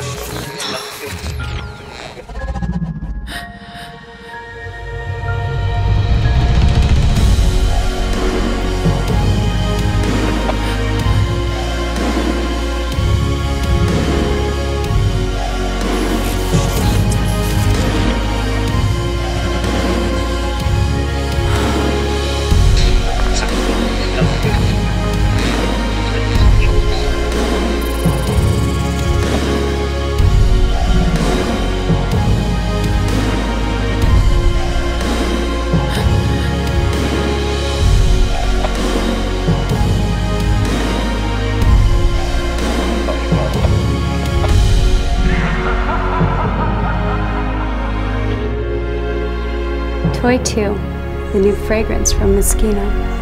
Yeah. Toy 2, the new fragrance from Moschino.